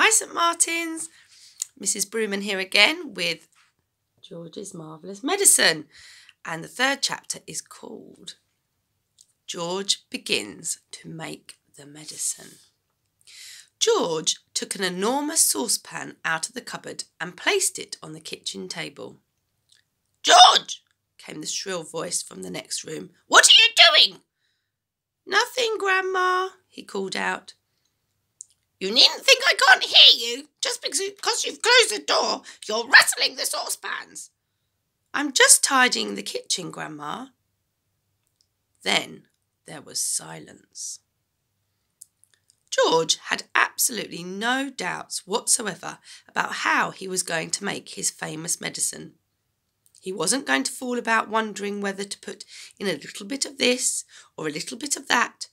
Hi, St Martin's. Mrs. Brooman here again with George's Marvellous Medicine. And the third chapter is called George Begins to Make the Medicine. George took an enormous saucepan out of the cupboard and placed it on the kitchen table. George! came the shrill voice from the next room. What are you doing? Nothing, Grandma, he called out. You needn't think I can't hear you. Just because you've closed the door, you're rattling the saucepans. I'm just tidying the kitchen, Grandma. Then there was silence. George had absolutely no doubts whatsoever about how he was going to make his famous medicine. He wasn't going to fool about wondering whether to put in a little bit of this or a little bit of that.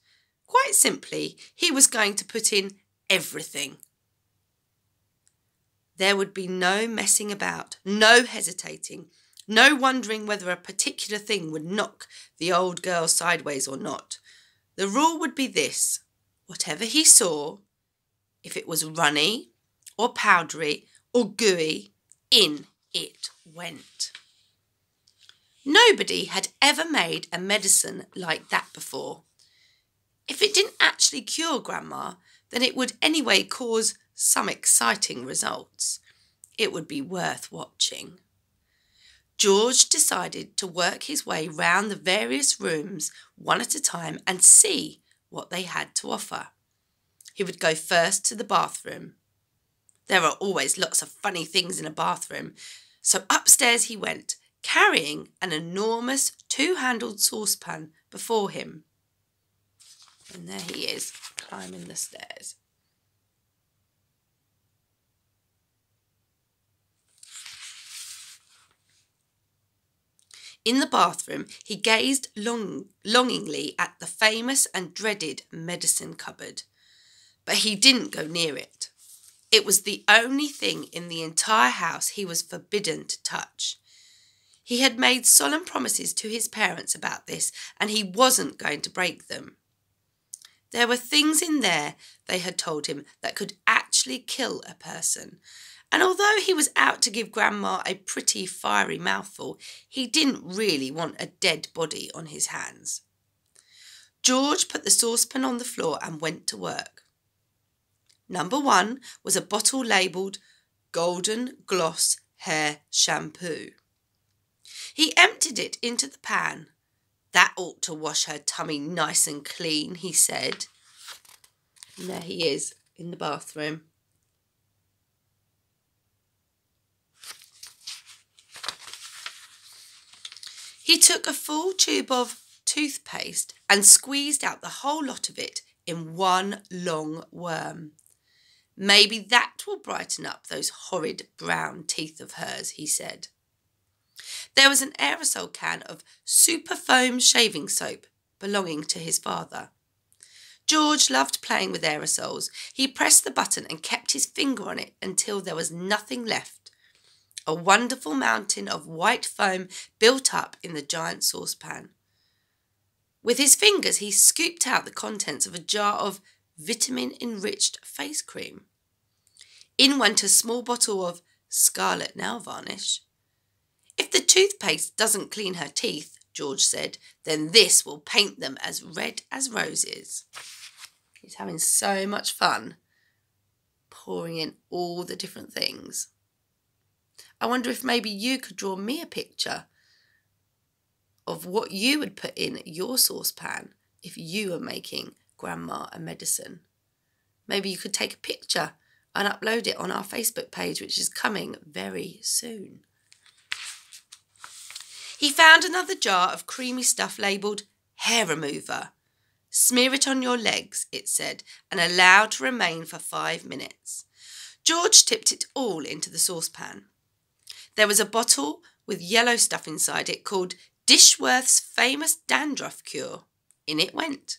Quite simply, he was going to put in everything. There would be no messing about, no hesitating, no wondering whether a particular thing would knock the old girl sideways or not. The rule would be this whatever he saw, if it was runny or powdery or gooey, in it went. Nobody had ever made a medicine like that before. If it didn't actually cure Grandma, then it would anyway cause some exciting results. It would be worth watching. George decided to work his way round the various rooms one at a time and see what they had to offer. He would go first to the bathroom. There are always lots of funny things in a bathroom, so upstairs he went, carrying an enormous two handled saucepan before him. And there he is, climbing the stairs. In the bathroom, he gazed long, longingly at the famous and dreaded medicine cupboard. But he didn't go near it. It was the only thing in the entire house he was forbidden to touch. He had made solemn promises to his parents about this, and he wasn't going to break them. There were things in there, they had told him, that could actually kill a person, and although he was out to give Grandma a pretty fiery mouthful, he didn't really want a dead body on his hands. George put the saucepan on the floor and went to work. Number one was a bottle labelled Golden Gloss Hair Shampoo. He emptied it into the pan. That ought to wash her tummy nice and clean, he said. And there he is in the bathroom. He took a full tube of toothpaste and squeezed out the whole lot of it in one long worm. Maybe that will brighten up those horrid brown teeth of hers, he said. There was an aerosol can of super foam shaving soap belonging to his father. George loved playing with aerosols. He pressed the button and kept his finger on it until there was nothing left a wonderful mountain of white foam built up in the giant saucepan. With his fingers, he scooped out the contents of a jar of vitamin enriched face cream. In went a small bottle of scarlet nail varnish. If the toothpaste doesn't clean her teeth, George said, then this will paint them as red as roses. He's having so much fun pouring in all the different things. I wonder if maybe you could draw me a picture of what you would put in your saucepan if you were making grandma a medicine. Maybe you could take a picture and upload it on our Facebook page, which is coming very soon. He found another jar of creamy stuff labelled hair remover. Smear it on your legs, it said, and allow to remain for five minutes. George tipped it all into the saucepan. There was a bottle with yellow stuff inside it called Dishworth's famous dandruff cure. In it went.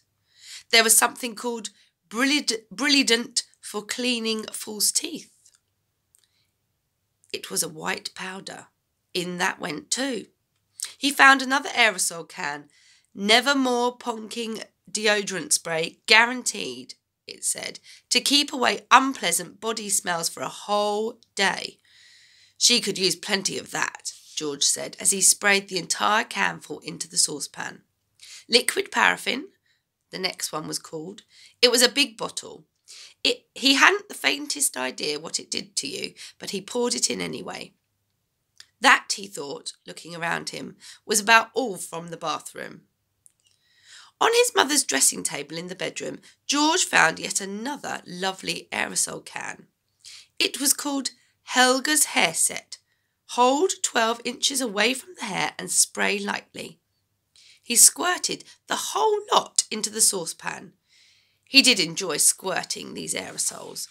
There was something called Brillident for cleaning false teeth. It was a white powder. In that went too. He found another aerosol can. Never more ponking deodorant spray, guaranteed. it said, to keep away unpleasant body smells for a whole day. She could use plenty of that, George said as he sprayed the entire canful into the saucepan. Liquid paraffin, the next one was called. It was a big bottle. It, he hadn't the faintest idea what it did to you, but he poured it in anyway. That, he thought, looking around him, was about all from the bathroom. On his mother's dressing table in the bedroom, George found yet another lovely aerosol can. It was called Helga's Hair Set. Hold 12 inches away from the hair and spray lightly. He squirted the whole lot into the saucepan. He did enjoy squirting these aerosols.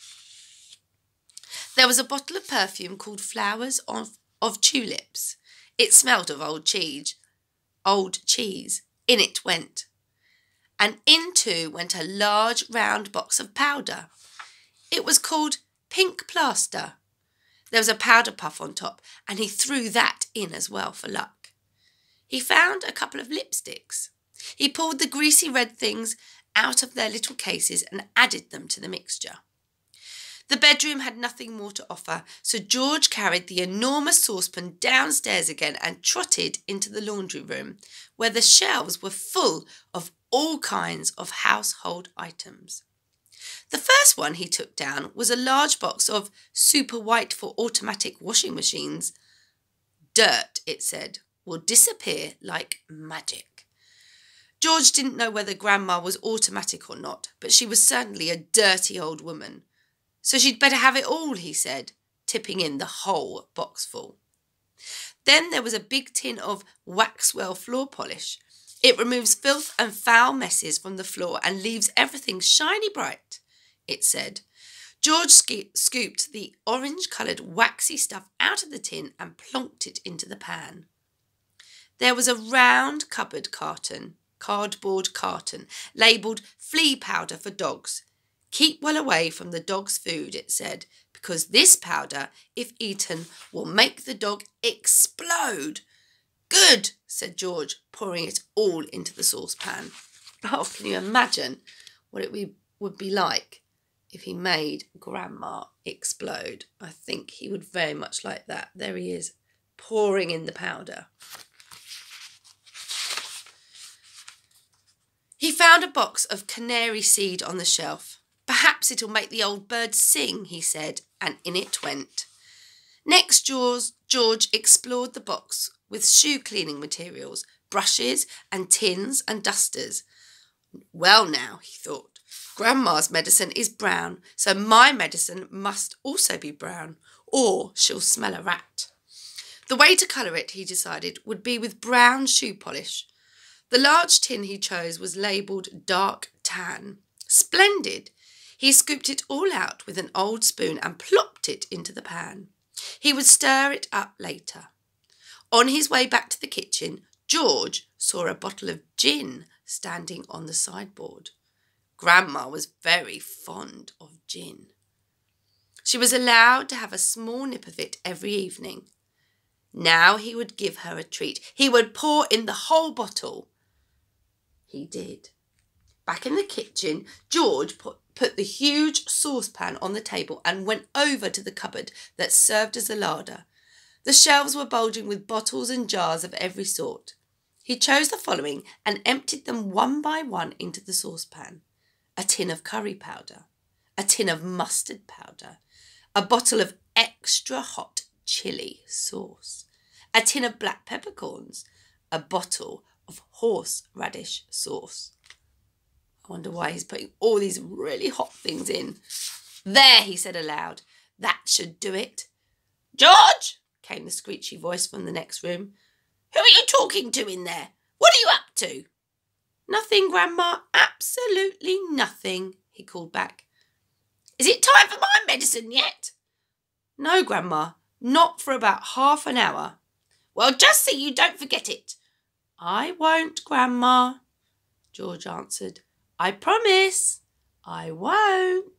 There was a bottle of perfume called Flowers of, of Tulips. It smelled of old cheese. Old cheese. In it went. And into went a large round box of powder. It was called Pink Plaster. There was a powder puff on top, and he threw that in as well for luck. He found a couple of lipsticks. He pulled the greasy red things out of their little cases and added them to the mixture. The bedroom had nothing more to offer, so George carried the enormous saucepan downstairs again and trotted into the laundry room, where the shelves were full of all kinds of household items. The first one he took down was a large box of super white for automatic washing machines. Dirt, it said, will disappear like magic. George didn't know whether Grandma was automatic or not, but she was certainly a dirty old woman. So she'd better have it all, he said, tipping in the whole boxful. Then there was a big tin of Waxwell floor polish. It removes filth and foul messes from the floor and leaves everything shiny bright it said. George scooped the orange coloured waxy stuff out of the tin and plonked it into the pan. There was a round cupboard carton, cardboard carton, labelled flea powder for dogs. Keep well away from the dog's food, it said, because this powder, if eaten, will make the dog explode. Good, said George, pouring it all into the saucepan. Oh, can you imagine what it would be like if he made Grandma explode. I think he would very much like that. There he is, pouring in the powder. He found a box of canary seed on the shelf. Perhaps it'll make the old bird sing, he said, and in it went. Next, George, George explored the box with shoe cleaning materials, brushes and tins and dusters. Well, now, he thought, Grandma's medicine is brown, so my medicine must also be brown, or she'll smell a rat. The way to colour it, he decided, would be with brown shoe polish. The large tin he chose was labelled dark tan. Splendid! He scooped it all out with an old spoon and plopped it into the pan. He would stir it up later. On his way back to the kitchen, George saw a bottle of gin standing on the sideboard. Grandma was very fond of gin. She was allowed to have a small nip of it every evening. Now he would give her a treat. He would pour in the whole bottle. He did. Back in the kitchen, George put, put the huge saucepan on the table and went over to the cupboard that served as a larder. The shelves were bulging with bottles and jars of every sort. He chose the following and emptied them one by one into the saucepan a tin of curry powder, a tin of mustard powder, a bottle of extra hot chili sauce, a tin of black peppercorns, a bottle of horseradish sauce. I wonder why he's putting all these really hot things in. There, he said aloud. That should do it. George, came the screechy voice from the next room. Who are you talking to in there? What are you up to? Nothing, Grandma, absolutely nothing, he called back. Is it time for my medicine yet? No, Grandma, not for about half an hour. Well, just see you don't forget it. I won't, Grandma, George answered. I promise I won't.